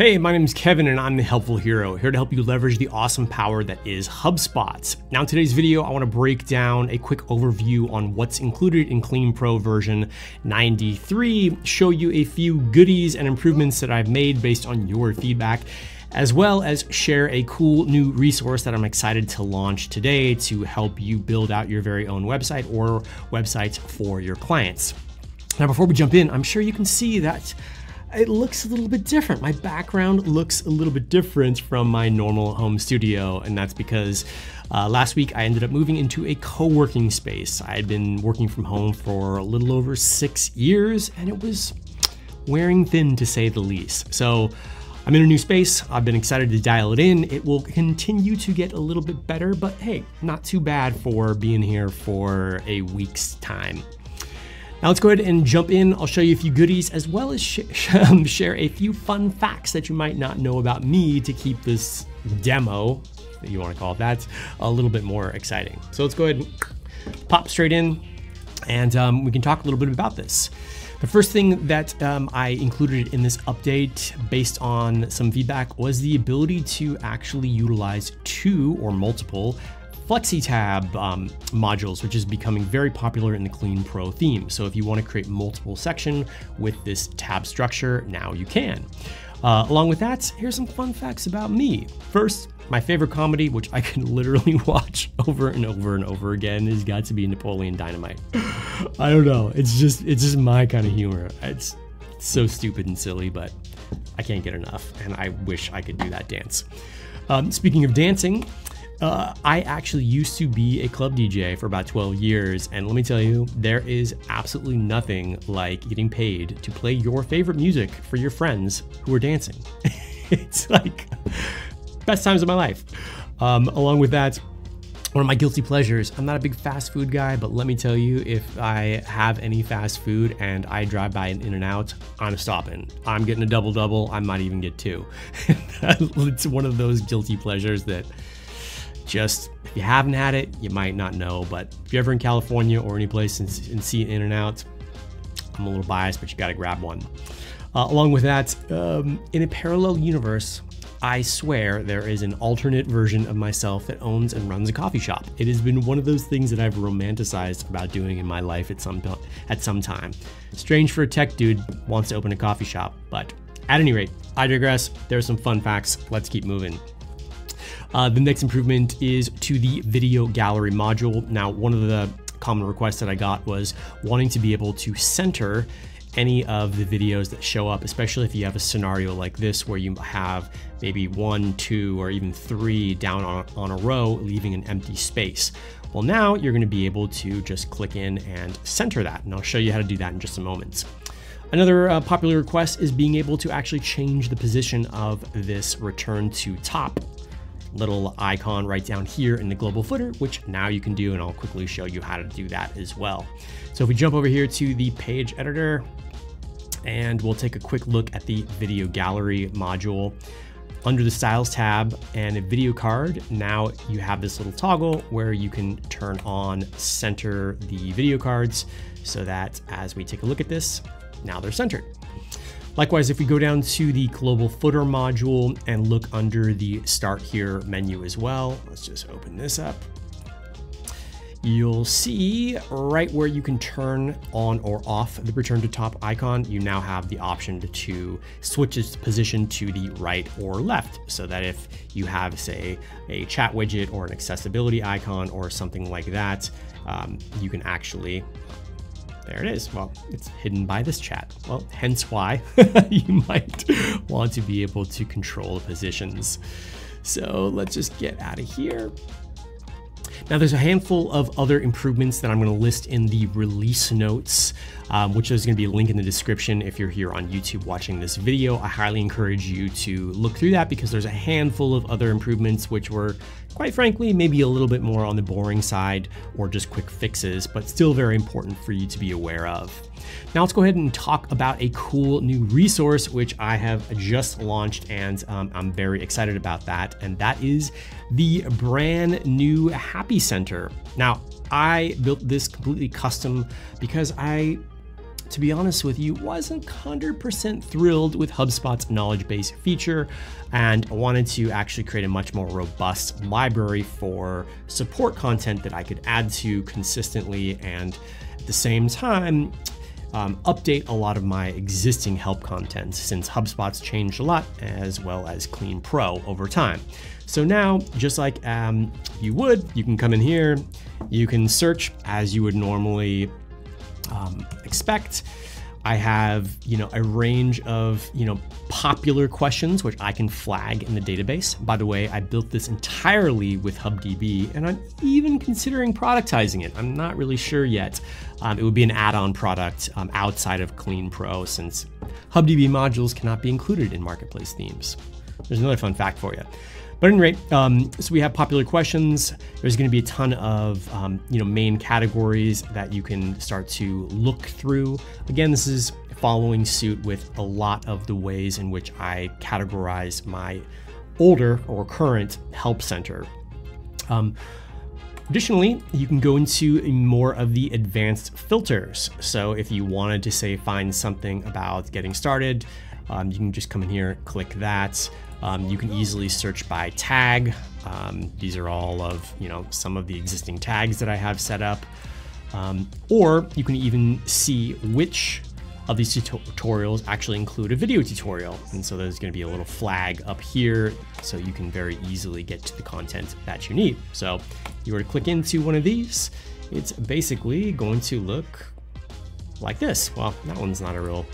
Hey, my name is Kevin and I'm the Helpful Hero, here to help you leverage the awesome power that is HubSpot. Now in today's video, I want to break down a quick overview on what's included in Clean Pro version 93, show you a few goodies and improvements that I've made based on your feedback, as well as share a cool new resource that I'm excited to launch today to help you build out your very own website or websites for your clients. Now, before we jump in, I'm sure you can see that it looks a little bit different. My background looks a little bit different from my normal home studio, and that's because uh, last week I ended up moving into a co-working space. I had been working from home for a little over six years, and it was wearing thin to say the least. So I'm in a new space. I've been excited to dial it in. It will continue to get a little bit better, but hey, not too bad for being here for a week's time. Now let's go ahead and jump in. I'll show you a few goodies as well as sh um, share a few fun facts that you might not know about me to keep this demo, that you want to call it that, a little bit more exciting. So let's go ahead and pop straight in and um, we can talk a little bit about this. The first thing that um, I included in this update based on some feedback was the ability to actually utilize two or multiple FlexiTab um, modules, which is becoming very popular in the Clean Pro theme. So if you want to create multiple section with this tab structure, now you can. Uh, along with that, here's some fun facts about me. First, my favorite comedy, which I can literally watch over and over and over again, has got to be Napoleon Dynamite. I don't know. It's just it's just my kind of humor. It's so stupid and silly, but I can't get enough, and I wish I could do that dance. Um, speaking of dancing, uh, I actually used to be a club DJ for about 12 years, and let me tell you, there is absolutely nothing like getting paid to play your favorite music for your friends who are dancing. it's like best times of my life. Um, along with that, one of my guilty pleasures. I'm not a big fast food guy, but let me tell you, if I have any fast food and I drive by an In-N-Out, I'm stopping. I'm getting a double double. I might even get two. it's one of those guilty pleasures that just if you haven't had it, you might not know. But if you're ever in California or any place and, and see In-N-Out, I'm a little biased, but you got to grab one. Uh, along with that, um, in a parallel universe, I swear there is an alternate version of myself that owns and runs a coffee shop. It has been one of those things that I've romanticized about doing in my life at some at some time. Strange for a tech dude wants to open a coffee shop, but at any rate, I digress. There's some fun facts. Let's keep moving. Uh, the next improvement is to the video gallery module. Now, one of the common requests that I got was wanting to be able to center any of the videos that show up, especially if you have a scenario like this where you have maybe one, two, or even three down on, on a row, leaving an empty space. Well, now you're gonna be able to just click in and center that, and I'll show you how to do that in just a moment. Another uh, popular request is being able to actually change the position of this return to top little icon right down here in the global footer, which now you can do, and I'll quickly show you how to do that as well. So if we jump over here to the page editor, and we'll take a quick look at the video gallery module. Under the styles tab and a video card, now you have this little toggle where you can turn on center the video cards so that as we take a look at this, now they're centered. Likewise, if we go down to the global footer module and look under the start here menu as well, let's just open this up. You'll see right where you can turn on or off the return to top icon, you now have the option to, switch its position to the right or left so that if you have, say, a chat widget or an accessibility icon or something like that, um, you can actually there it is. Well, it's hidden by this chat. Well, hence why you might want to be able to control the positions. So let's just get out of here. Now there's a handful of other improvements that I'm going to list in the release notes, um, which is going to be a link in the description if you're here on YouTube watching this video. I highly encourage you to look through that because there's a handful of other improvements which were, quite frankly, maybe a little bit more on the boring side or just quick fixes, but still very important for you to be aware of. Now let's go ahead and talk about a cool new resource which I have just launched and um, I'm very excited about that and that is the brand new Happy Center. Now I built this completely custom because I to be honest with you, wasn't 100% thrilled with HubSpot's knowledge base feature and wanted to actually create a much more robust library for support content that I could add to consistently and at the same time um, update a lot of my existing help content since HubSpot's changed a lot as well as Clean Pro over time. So now, just like um, you would, you can come in here, you can search as you would normally um, expect. I have, you know, a range of, you know, popular questions which I can flag in the database. By the way, I built this entirely with HubDB and I'm even considering productizing it. I'm not really sure yet. Um, it would be an add-on product um, outside of Clean Pro since HubDB modules cannot be included in marketplace themes. There's another fun fact for you. But at any rate, um, so we have popular questions. There's going to be a ton of um, you know main categories that you can start to look through. Again, this is following suit with a lot of the ways in which I categorize my older or current help center. Um, Additionally, you can go into more of the advanced filters. So if you wanted to say find something about getting started, um, you can just come in here, click that. Um, you can easily search by tag. Um, these are all of you know some of the existing tags that I have set up. Um, or you can even see which of these tutorials actually include a video tutorial. And so there's gonna be a little flag up here so you can very easily get to the content that you need. So you were to click into one of these, it's basically going to look like this. Well, that one's not a real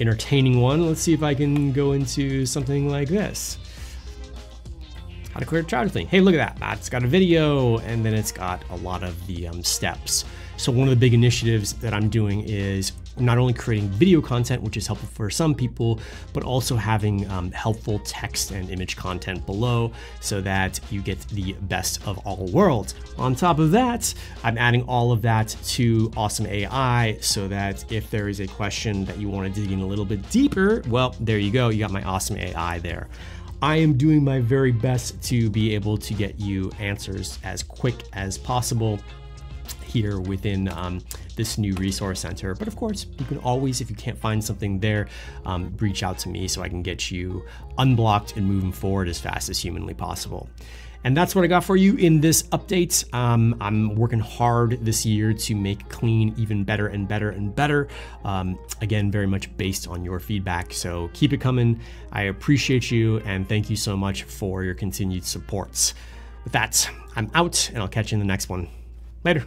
entertaining one. Let's see if I can go into something like this. How to clear a thing. Hey, look at that. That's got a video and then it's got a lot of the um, steps. So one of the big initiatives that I'm doing is not only creating video content, which is helpful for some people, but also having um, helpful text and image content below so that you get the best of all worlds. On top of that, I'm adding all of that to Awesome AI so that if there is a question that you want to dig in a little bit deeper, well, there you go. You got my Awesome AI there. I am doing my very best to be able to get you answers as quick as possible here within um, this new resource center. But of course, you can always, if you can't find something there, um, reach out to me so I can get you unblocked and moving forward as fast as humanly possible. And that's what I got for you in this update. Um, I'm working hard this year to make Clean even better and better and better. Um, again, very much based on your feedback. So keep it coming. I appreciate you and thank you so much for your continued supports. With that, I'm out and I'll catch you in the next one. Later.